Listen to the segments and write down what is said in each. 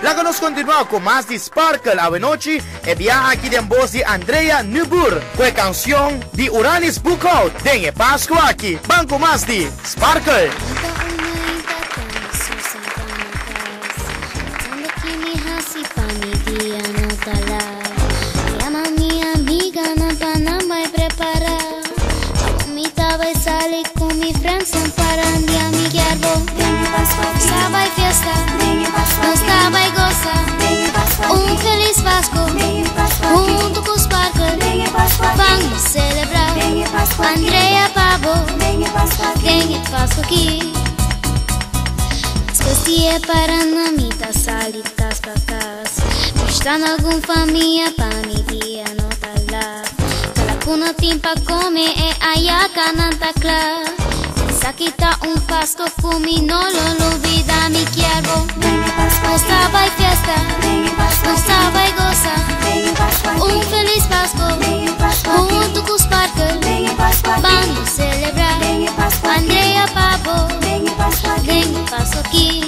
Logo nos continua con más de Sparkle a noche e viaja aquí de voz de Andrea Nubur con canción de Uranis Bukout de Pascua aquí. Banco más de Sparkle. Llama a mi amiga, na Panamá preparar. Vomita vai salir con mi friends para mi y fiesta, estaba y goza. Un feliz Pascua, junto con Sparkle. Vamos celebrar. Andrea Pavo, tem Pascua aqui. Escocia para namita salitas para casa. Está na algum família para mi dia não tá lá. Cala kuna timpa come e ayaca nanta clara. Pensa que tá um pasco fumi no lo olvida mi quiero. No estaba y fiesta, no estaba y goza. Un feliz Pascua, junto com Sparkle. Vamos celebrar. Andrea Pavo, vem passo aqui.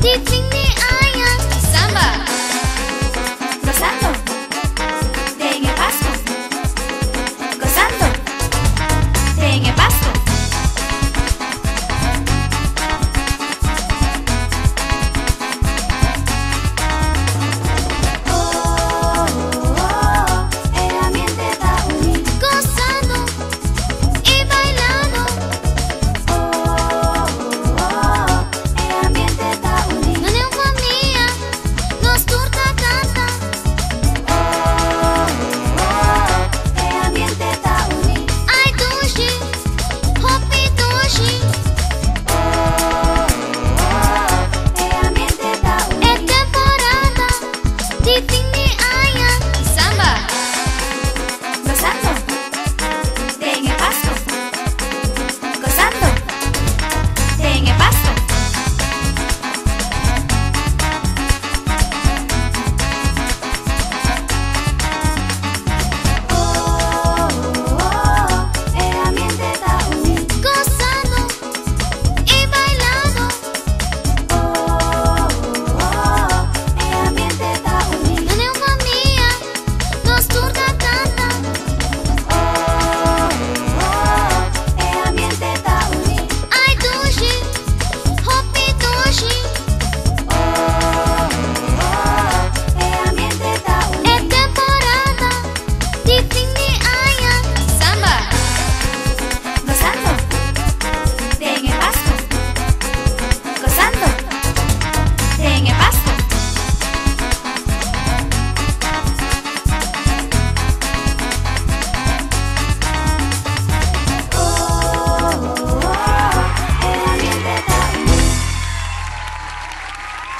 Did you